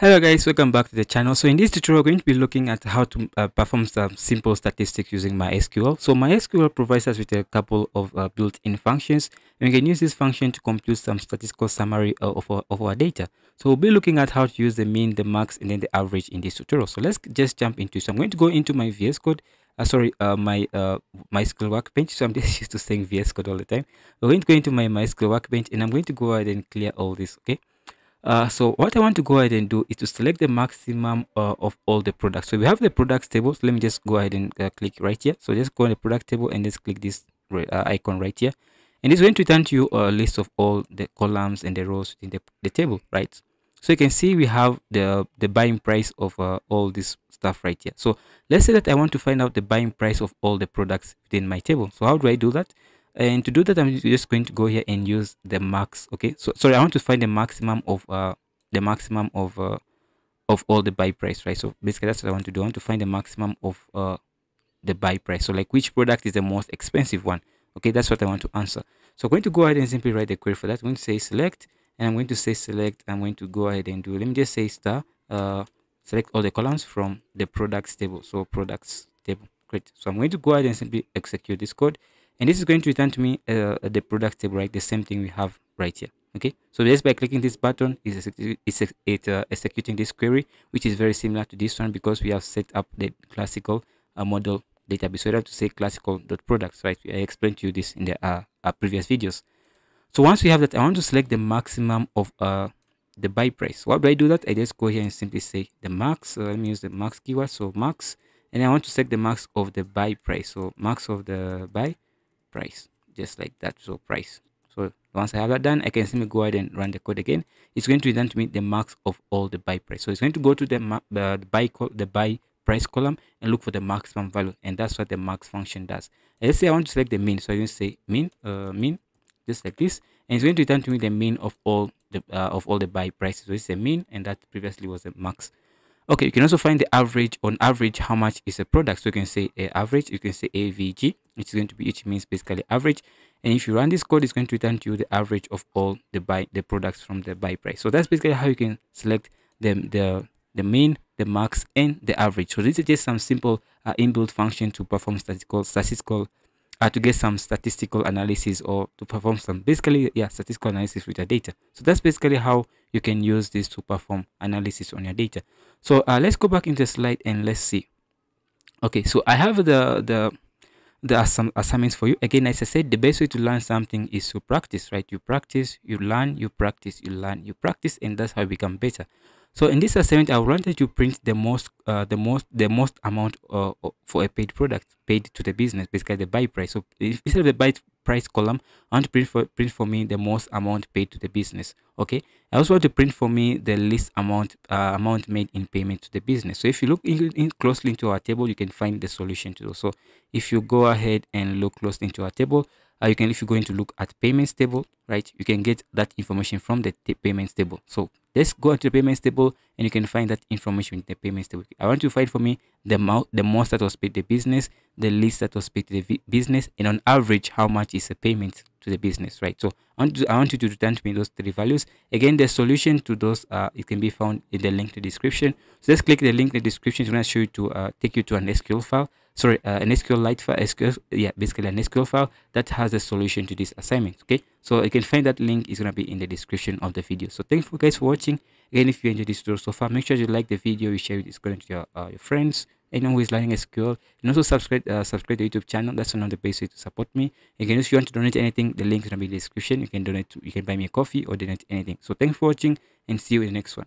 Hello guys, welcome back to the channel. So in this tutorial, we're going to be looking at how to uh, perform some simple statistics using MySQL. So MySQL provides us with a couple of uh, built-in functions, and we can use this function to compute some statistical summary uh, of, our, of our data. So we'll be looking at how to use the mean, the max, and then the average in this tutorial. So let's just jump into. So I'm going to go into my VS Code, uh, sorry, uh, my uh, MySQL Workbench. So I'm just used to saying VS Code all the time. We're going to go into my MySQL Workbench, and I'm going to go ahead and clear all this, okay? Uh, so what I want to go ahead and do is to select the maximum uh, of all the products. So we have the products table. So let me just go ahead and uh, click right here. So just go on the product table and just click this uh, icon right here. And it's going to return to you a list of all the columns and the rows in the, the table, right? So you can see we have the, the buying price of uh, all this stuff right here. So let's say that I want to find out the buying price of all the products within my table. So how do I do that? And to do that i'm just going to go here and use the max okay? So sorry i want to find the maximum of uh the maximum of uh of all the buy price right? So basically that's what i want to do. I want to find the maximum of uh the buy price. So like which product is the most expensive one? Okay that's what i want to answer. So i'm going to go ahead and simply write the query for that. I'm going to say select and i'm going to say select i'm going to go ahead and do let me just say star uh select all the columns from the products table. So products table. Great. So i'm going to go ahead and simply execute this code and this is going to return to me uh, the product table right? The same thing we have right here okay? So just by clicking this button is it's it, uh, executing this query which is very similar to this one because we have set up the classical uh, model database. So we have to say classical dot products right? I explained to you this in the uh, uh, previous videos. So once we have that i want to select the maximum of uh the buy price. What do i do that? I just go here and simply say the max let me use the max keyword so max and i want to select the max of the buy price. So max of the buy price just like that. So price. So once i have that done i can simply go ahead and run the code again. It's going to return to me the max of all the buy price. So it's going to go to the, uh, the buy the buy price column and look for the maximum value and that's what the max function does. And let's say i want to select the mean. So i'm going to say mean uh mean just like this. And it's going to return to me the mean of all the uh, of all the buy prices. So it's a mean and that previously was the max okay you can also find the average on average how much is a product. So you can say a average you can say avg which is going to be which means basically average. And if you run this code it's going to return to you the average of all the buy the products from the buy price. So that's basically how you can select the the the mean the max and the average. So this is just some simple uh, inbuilt function to perform statistical statistical uh, to get some statistical analysis or to perform some basically yeah statistical analysis with your data. So that's basically how you can use this to perform analysis on your data. So uh, let's go back into the slide and let's see. Okay so i have the the are some assignments for you. Again as i said the best way to learn something is to practice right? You practice you learn you practice you learn you practice and that's how you become better so in this assignment, I wanted to print the most, uh, the most, the most amount uh, for a paid product paid to the business, basically the buy price. So instead of the buy price column, I want to print for print for me the most amount paid to the business. Okay. I also want to print for me the least amount uh, amount made in payment to the business. So if you look in, in closely into our table, you can find the solution to those. So if you go ahead and look closely into our table, uh, you can if you're going to look at payments table right you can get that information from the payments table so let's go to the payments table and you can find that information in the payments table. I want you to find for me the amount the most that was paid the business the least that was paid to the business and on average how much is the payment to the business right? So I want, to, I want you to return to me those three values. Again the solution to those uh it can be found in the link to the description. So let's click the link in the description. It's going to show you to uh, take you to an sql file sorry uh, an SQLite file SQL yeah basically an SQL file that has a solution to this assignment okay? So you can find that link is gonna be in the description of the video. So thank you guys for watching. Again if you enjoyed this tutorial so far make sure you like the video you share this content to your, uh, your friends anyone who is learning SQL. And also subscribe uh, subscribe to the YouTube channel that's another best way to support me. Again if you want to donate anything the link is gonna be in the description. You can donate to, you can buy me a coffee or donate anything. So thanks for watching and see you in the next one